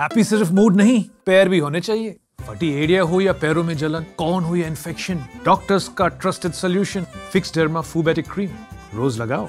Happy सिर्फ़ mood नहीं, पैर भी होने चाहिए। फटी एरिया हो या पैरों में जलन, कौन हो या इन्फेक्शन डॉक्टर्स का trusted solution fix derma Foobetik cream रोज लगाओ।